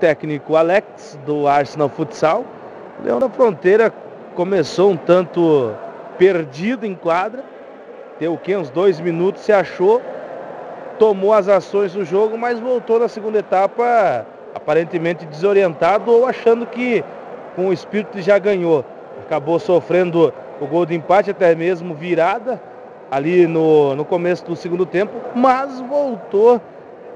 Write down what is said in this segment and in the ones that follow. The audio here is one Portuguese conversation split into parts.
técnico Alex do Arsenal Futsal. Leão da Fronteira começou um tanto perdido em quadra, deu o que? Uns dois minutos, se achou, tomou as ações do jogo, mas voltou na segunda etapa aparentemente desorientado ou achando que com o espírito já ganhou. Acabou sofrendo o gol de empate, até mesmo virada ali no, no começo do segundo tempo, mas voltou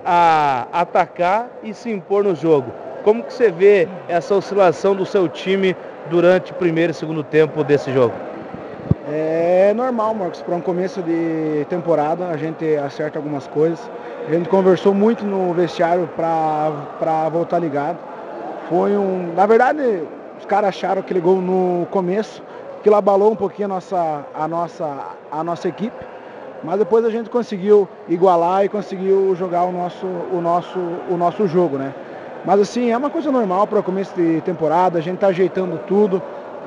a atacar e se impor no jogo. Como que você vê essa oscilação do seu time durante o primeiro e segundo tempo desse jogo? É normal, Marcos, para um começo de temporada a gente acerta algumas coisas. A gente conversou muito no vestiário para voltar ligado. Foi um. Na verdade, os caras acharam aquele gol no começo, que abalou um pouquinho a nossa, a nossa, a nossa equipe. Mas depois a gente conseguiu igualar e conseguiu jogar o nosso, o nosso, o nosso jogo, né? Mas assim, é uma coisa normal para começo de temporada, a gente está ajeitando tudo.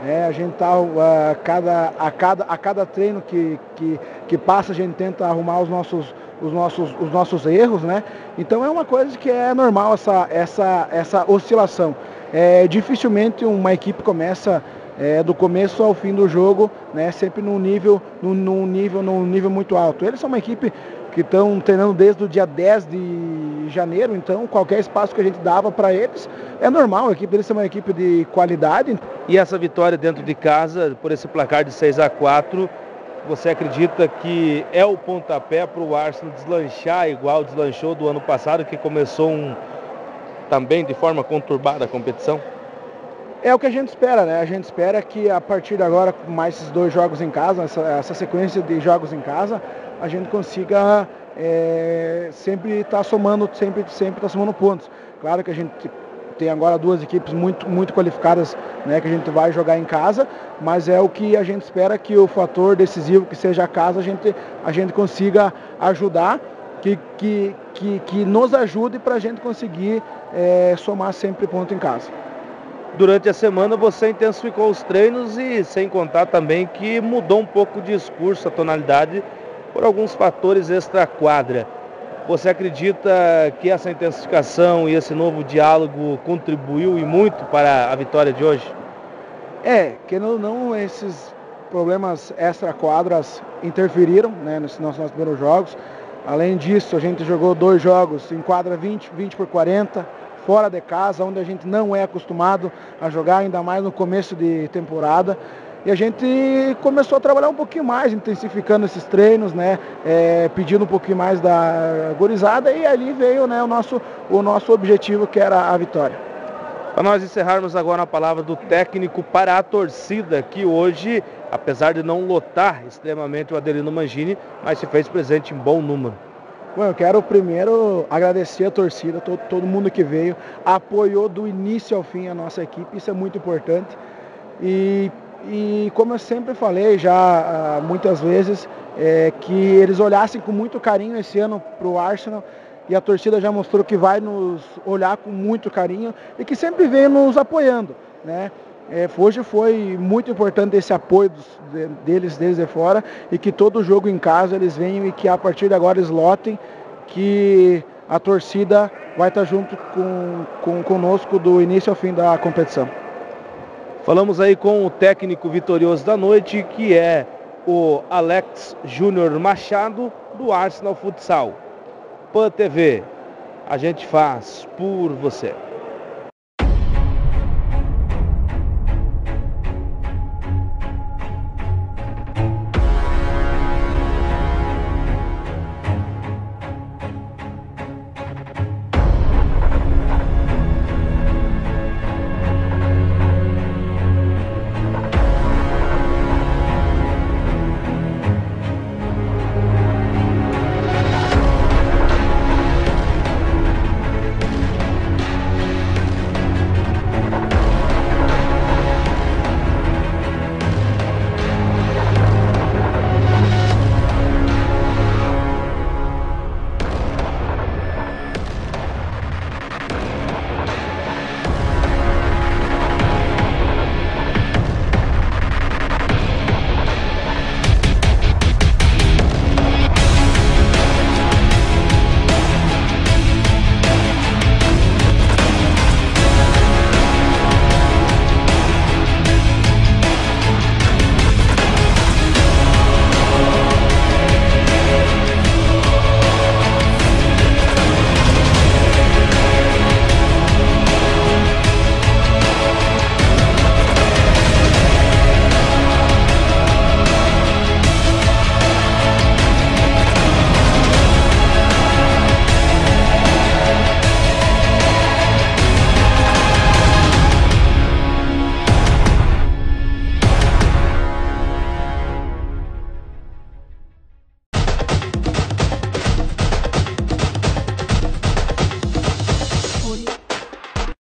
É, a gente está a, cada, a, cada, a cada treino que, que, que passa, a gente tenta arrumar os nossos, os nossos, os nossos erros, né? Então é uma coisa que é normal essa, essa, essa oscilação. É, dificilmente uma equipe começa é, do começo ao fim do jogo, né, sempre num nível, num, num, nível, num nível muito alto. Eles são uma equipe que estão treinando desde o dia 10 de janeiro, então qualquer espaço que a gente dava para eles é normal, a equipe deles é uma equipe de qualidade. E essa vitória dentro de casa, por esse placar de 6 a 4 você acredita que é o pontapé para o Arsenal deslanchar igual deslanchou do ano passado, que começou um, também de forma conturbada a competição? É o que a gente espera, né? A gente espera que a partir de agora, com mais esses dois jogos em casa, essa, essa sequência de jogos em casa, a gente consiga é, sempre estar tá somando, sempre sempre tá somando pontos. Claro que a gente tem agora duas equipes muito, muito qualificadas né, que a gente vai jogar em casa, mas é o que a gente espera que o fator decisivo que seja a casa, a gente, a gente consiga ajudar, que, que, que, que nos ajude para a gente conseguir é, somar sempre ponto em casa. Durante a semana você intensificou os treinos e sem contar também que mudou um pouco o discurso, a tonalidade, por alguns fatores extra-quadra. Você acredita que essa intensificação e esse novo diálogo contribuiu e muito para a vitória de hoje? É, que não, não esses problemas extra-quadras interferiram né, nos nossos primeiros jogos. Além disso, a gente jogou dois jogos em quadra 20, 20 por 40, fora de casa, onde a gente não é acostumado a jogar, ainda mais no começo de temporada. E a gente começou a trabalhar um pouquinho mais, intensificando esses treinos, né? É, pedindo um pouquinho mais da gorizada e ali veio né, o, nosso, o nosso objetivo que era a vitória. Para nós encerrarmos agora a palavra do técnico para a torcida, que hoje, apesar de não lotar extremamente o Adelino Mangini, mas se fez presente em bom número. Bom, eu quero primeiro agradecer a torcida, todo, todo mundo que veio, apoiou do início ao fim a nossa equipe, isso é muito importante. E e como eu sempre falei já ah, muitas vezes, é, que eles olhassem com muito carinho esse ano para o Arsenal e a torcida já mostrou que vai nos olhar com muito carinho e que sempre vem nos apoiando. Né? É, hoje foi muito importante esse apoio dos, de, deles desde fora e que todo jogo em casa eles venham e que a partir de agora eles lotem que a torcida vai estar junto com, com conosco do início ao fim da competição. Falamos aí com o técnico vitorioso da noite, que é o Alex Júnior Machado, do Arsenal Futsal. PAN TV, a gente faz por você.